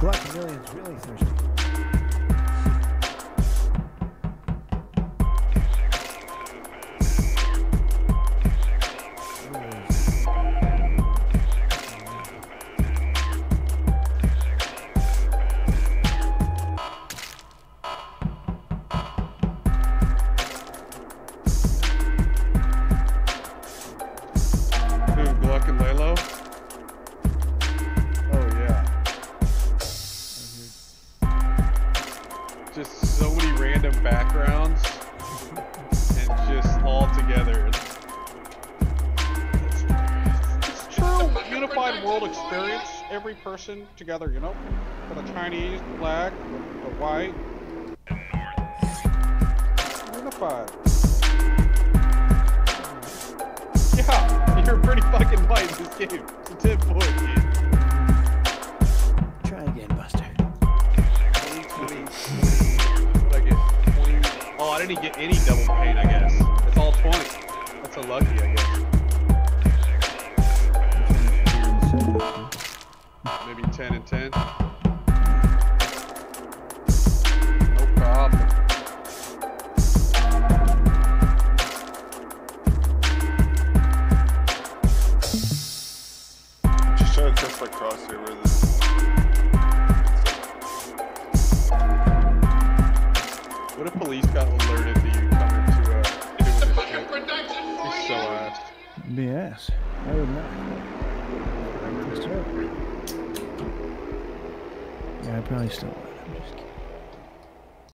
Glockamillion's really thirsty. Just so many random backgrounds and just all together. It's, it's true. Unified world experience. Every person together, you know? For the Chinese, the black, the, the white. Unified. Yeah, you're pretty fucking white in this game. It's a 10 point, 20. I didn't get any double paint, I guess. It's all 20. That's unlucky, I guess. Maybe 10 and 10. No problem. Just trying to test crosshair where this. Police got alerted that you come into uh, doing this shit? He's so ass. BS. I would not. That's terrible. Yeah, I probably still would. I'm just kidding.